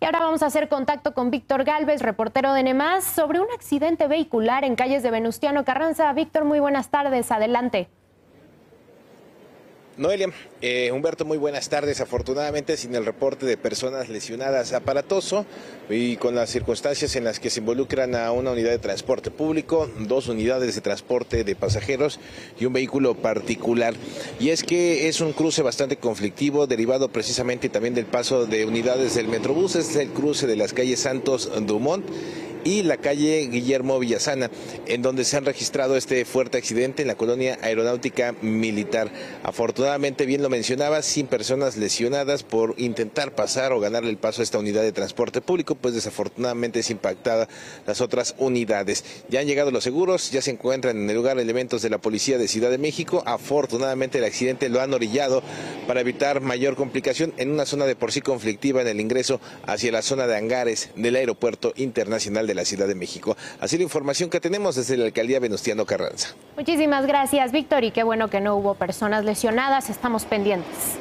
Y ahora vamos a hacer contacto con Víctor Galvez, reportero de NEMAS, sobre un accidente vehicular en calles de Venustiano Carranza. Víctor, muy buenas tardes. Adelante. Noelia, eh, Humberto, muy buenas tardes. Afortunadamente, sin el reporte de personas lesionadas, aparatoso y con las circunstancias en las que se involucran a una unidad de transporte público, dos unidades de transporte de pasajeros y un vehículo particular. Y es que es un cruce bastante conflictivo, derivado precisamente también del paso de unidades del Metrobús. es el cruce de las calles Santos Dumont y la calle Guillermo Villasana, en donde se han registrado este fuerte accidente en la colonia aeronáutica militar. Afortunadamente, bien lo mencionaba, sin personas lesionadas por intentar pasar o ganarle el paso a esta unidad de transporte público, pues desafortunadamente es impactada las otras unidades. Ya han llegado los seguros, ya se encuentran en el lugar elementos de la policía de Ciudad de México. Afortunadamente el accidente lo han orillado para evitar mayor complicación en una zona de por sí conflictiva en el ingreso hacia la zona de hangares del Aeropuerto Internacional de la Ciudad de México. Así la información que tenemos desde la alcaldía Venustiano Carranza. Muchísimas gracias, Víctor, y qué bueno que no hubo personas lesionadas. Estamos pendientes.